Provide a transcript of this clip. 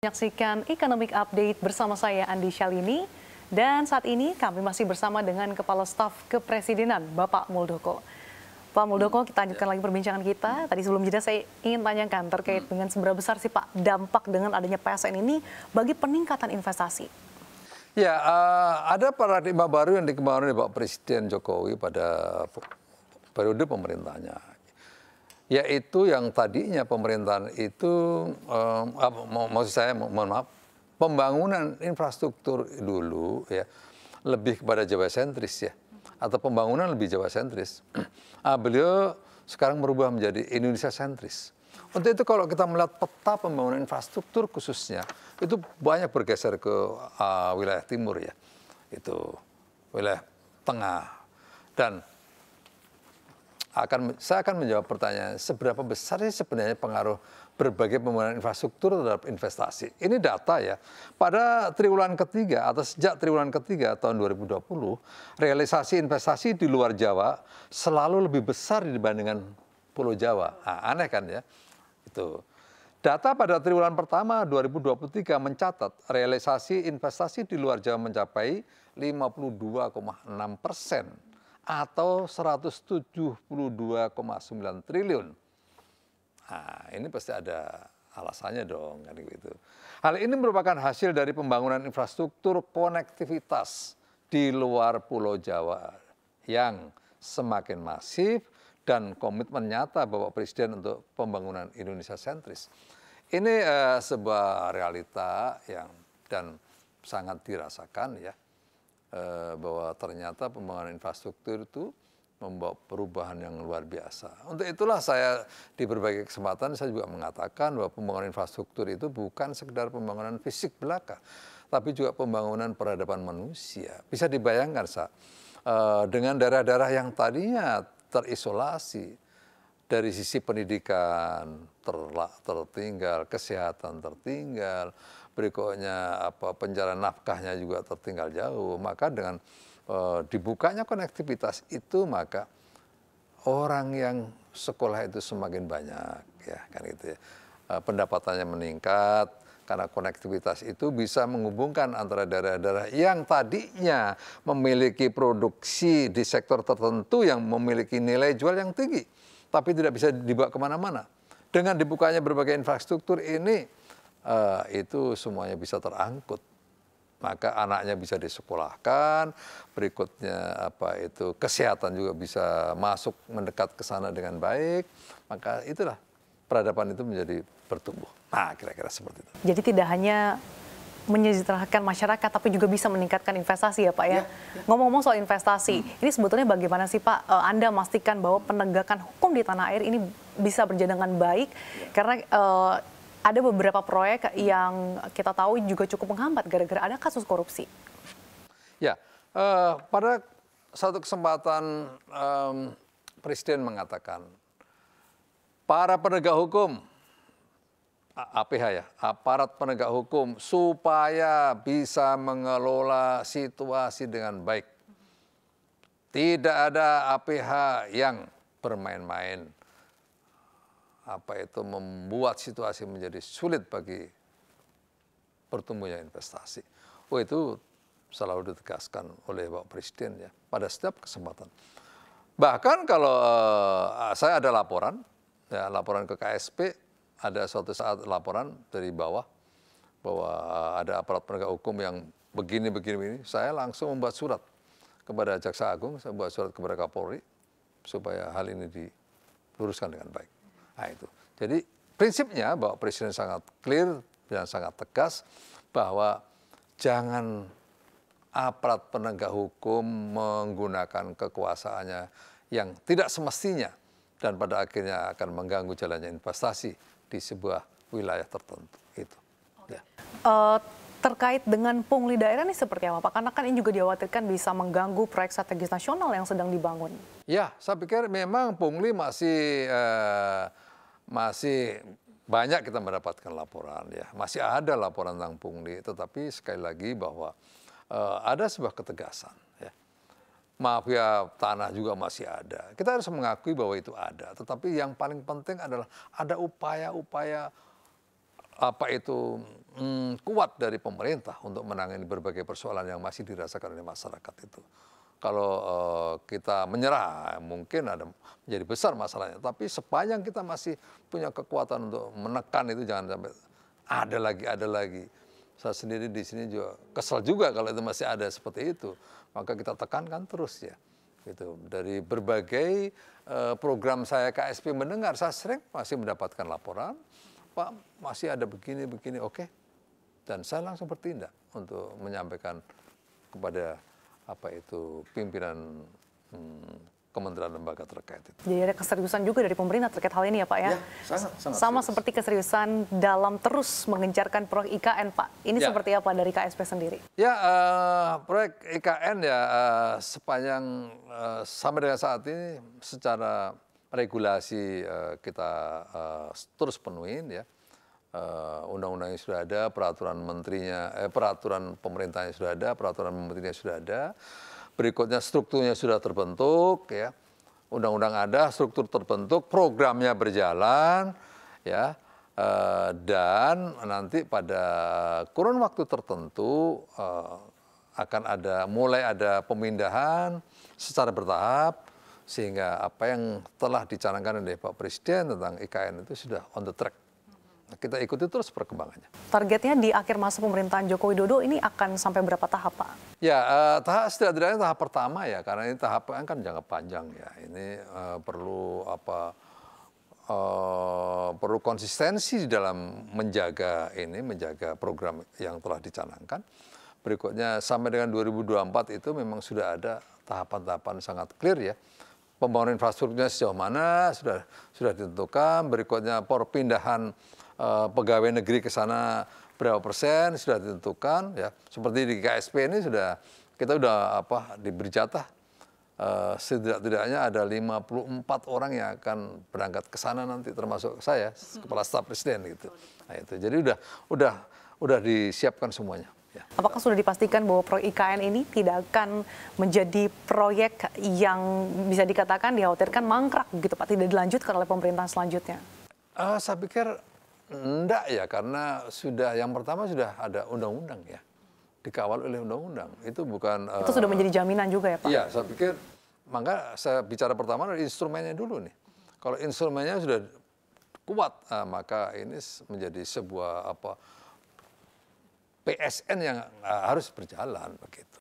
Menyaksikan Economic Update bersama saya Andi Shalini dan saat ini kami masih bersama dengan Kepala Staf Kepresidenan Bapak Muldoko. Pak Muldoko, kita lanjutkan lagi perbincangan kita. Tadi sebelum jeda saya ingin tanyakan terkait dengan seberapa besar sih Pak dampak dengan adanya PSN ini bagi peningkatan investasi. Ya, uh, ada paradigma baru yang dikembangkan oleh Pak Presiden Jokowi pada periode pemerintahnya yaitu yang tadinya pemerintahan itu um, maksud saya mohon maaf pembangunan infrastruktur dulu ya lebih kepada Jawa sentris ya atau pembangunan lebih Jawa sentris. ah, beliau sekarang berubah menjadi Indonesia sentris. Untuk itu kalau kita melihat peta pembangunan infrastruktur khususnya itu banyak bergeser ke uh, wilayah timur ya. Itu wilayah tengah dan akan saya akan menjawab pertanyaan seberapa besar sih sebenarnya pengaruh berbagai pembangunan infrastruktur terhadap investasi. Ini data ya. Pada triwulan ketiga atau sejak triwulan ketiga tahun 2020, realisasi investasi di luar Jawa selalu lebih besar dibandingkan Pulau Jawa. Nah, aneh kan ya? Itu. Data pada triwulan pertama 2023 mencatat realisasi investasi di luar Jawa mencapai 52,6 persen atau 172,9 triliun. Nah, ini pasti ada alasannya dong kan gitu. Hal ini merupakan hasil dari pembangunan infrastruktur konektivitas di luar Pulau Jawa yang semakin masif dan komitmen nyata Bapak Presiden untuk pembangunan Indonesia sentris. Ini uh, sebuah realita yang dan sangat dirasakan ya Eh, bahwa ternyata pembangunan infrastruktur itu membawa perubahan yang luar biasa. Untuk itulah saya di berbagai kesempatan saya juga mengatakan bahwa pembangunan infrastruktur itu bukan sekedar pembangunan fisik belaka, tapi juga pembangunan peradaban manusia. Bisa dibayangkan sa, eh, dengan daerah-daerah yang tadinya terisolasi dari sisi pendidikan tertinggal, kesehatan tertinggal, berikutnya apa pencarian nafkahnya juga tertinggal jauh. Maka dengan e, dibukanya konektivitas itu maka orang yang sekolah itu semakin banyak ya kan gitu ya. E, pendapatannya meningkat karena konektivitas itu bisa menghubungkan antara daerah-daerah yang tadinya memiliki produksi di sektor tertentu yang memiliki nilai jual yang tinggi tapi tidak bisa dibawa ke mana-mana dengan dibukanya berbagai infrastruktur ini uh, itu semuanya bisa terangkut maka anaknya bisa disekolahkan, berikutnya apa itu kesehatan juga bisa masuk mendekat ke sana dengan baik, maka itulah peradaban itu menjadi bertumbuh. Nah, kira-kira seperti itu. Jadi tidak hanya menyejahterakan masyarakat, tapi juga bisa meningkatkan investasi ya Pak ya. ya, ya. Ngomong-ngomong soal investasi, hmm. ini sebetulnya bagaimana sih Pak uh, Anda memastikan bahwa penegakan hukum di tanah air ini bisa berjalan dengan baik? Ya. Karena uh, ada beberapa proyek yang kita tahu juga cukup menghambat gara-gara ada kasus korupsi. Ya, uh, pada satu kesempatan um, Presiden mengatakan para penegak hukum APH ya, aparat penegak hukum supaya bisa mengelola situasi dengan baik. Tidak ada APH yang bermain-main apa itu membuat situasi menjadi sulit bagi pertumbuhnya investasi. Oh itu selalu ditegaskan oleh Bapak Presiden ya pada setiap kesempatan. Bahkan kalau uh, saya ada laporan, ya laporan ke KSP, ada suatu saat laporan dari bawah bahwa uh, ada aparat penegak hukum yang begini begini begini, saya langsung membuat surat kepada Jaksa Agung, saya membuat surat kepada Kapolri supaya hal ini diluruskan dengan baik. Nah itu. Jadi prinsipnya bahwa Presiden sangat clear dan sangat tegas bahwa jangan aparat penegak hukum menggunakan kekuasaannya yang tidak semestinya dan pada akhirnya akan mengganggu jalannya investasi di sebuah wilayah tertentu. Itu. Ya. Uh, terkait dengan pungli daerah ini seperti apa Pak? Karena kan ini juga dikhawatirkan bisa mengganggu proyek strategis nasional yang sedang dibangun. Ya, saya pikir memang pungli masih uh, masih banyak kita mendapatkan laporan ya masih ada laporan tentang pungli tetapi sekali lagi bahwa uh, ada sebuah ketegasan mafia tanah juga masih ada kita harus mengakui bahwa itu ada tetapi yang paling penting adalah ada upaya-upaya apa itu hmm, kuat dari pemerintah untuk menangani berbagai persoalan yang masih dirasakan oleh masyarakat itu. Kalau uh, kita menyerah, mungkin ada menjadi besar masalahnya. Tapi sepanjang kita masih punya kekuatan untuk menekan itu, jangan sampai ada lagi, ada lagi. Saya sendiri di sini juga kesal juga kalau itu masih ada seperti itu. Maka kita tekankan terus ya. Gitu. Dari berbagai uh, program saya KSP mendengar, saya sering masih mendapatkan laporan, Pak masih ada begini, begini, oke. Dan saya langsung bertindak untuk menyampaikan kepada apa itu pimpinan hmm, kementerian lembaga terkait itu. Jadi ada keseriusan juga dari pemerintah terkait hal ini ya Pak ya? ya sangat, sangat Sama serius. seperti keseriusan dalam terus mengencarkan proyek IKN Pak. Ini ya. seperti apa dari KSP sendiri? Ya uh, proyek IKN ya uh, sepanjang uh, sampai dengan saat ini secara regulasi uh, kita uh, terus penuhin ya uh, undang-undangnya sudah ada, peraturan menterinya, eh, peraturan pemerintahnya sudah ada, peraturan menterinya sudah ada. Berikutnya strukturnya sudah terbentuk, ya. Undang-undang ada, struktur terbentuk, programnya berjalan, ya. Uh, dan nanti pada kurun waktu tertentu uh, akan ada mulai ada pemindahan secara bertahap sehingga apa yang telah dicanangkan oleh Pak Presiden tentang IKN itu sudah on the track kita ikuti terus perkembangannya. Targetnya di akhir masa pemerintahan Joko Widodo ini akan sampai berapa tahap, Pak? Ya, uh, tahap setidaknya tahap pertama ya, karena ini tahap kan jangka panjang ya. Ini uh, perlu apa? Uh, perlu konsistensi dalam menjaga ini, menjaga program yang telah dicanangkan. Berikutnya sampai dengan 2024 itu memang sudah ada tahapan-tahapan sangat clear ya pembangunan infrastrukturnya sejauh mana sudah sudah ditentukan berikutnya perpindahan uh, pegawai negeri ke sana berapa persen sudah ditentukan ya. Seperti di KSP ini sudah kita sudah apa diberi jatah. Uh, setidak-tidaknya ada 54 orang yang akan berangkat ke sana nanti termasuk saya kepala staf presiden gitu. Nah itu. Jadi udah udah udah disiapkan semuanya Ya. Apakah sudah dipastikan bahwa proyek IKN ini tidak akan menjadi proyek yang bisa dikatakan dikhawatirkan mangkrak gitu Pak, tidak dilanjutkan oleh pemerintahan selanjutnya? Uh, saya pikir enggak ya, karena sudah yang pertama sudah ada undang-undang ya, dikawal oleh undang-undang. Itu bukan... Itu uh, sudah menjadi jaminan juga ya Pak? Iya, saya pikir, maka saya bicara pertama dari instrumennya dulu nih. Kalau instrumennya sudah kuat, uh, maka ini menjadi sebuah apa PSN yang uh, harus berjalan begitu.